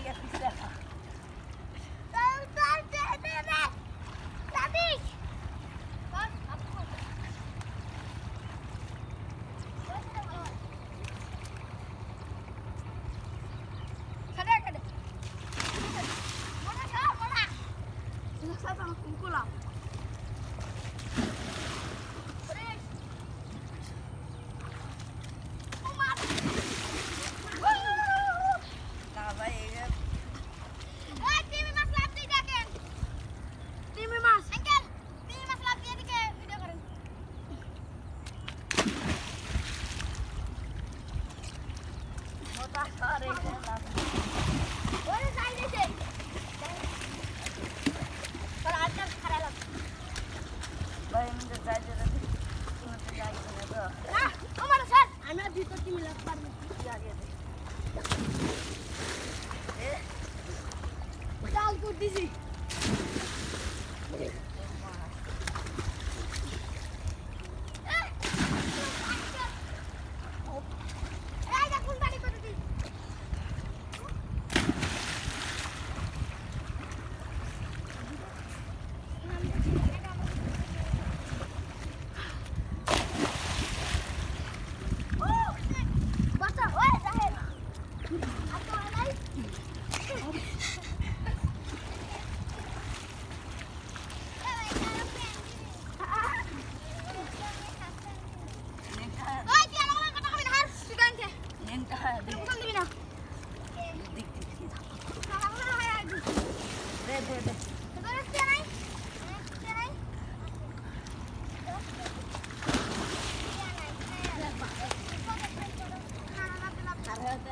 快点，快点！摩托车，我拿。小张辛苦了。Without good disease.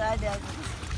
Hadi hadi.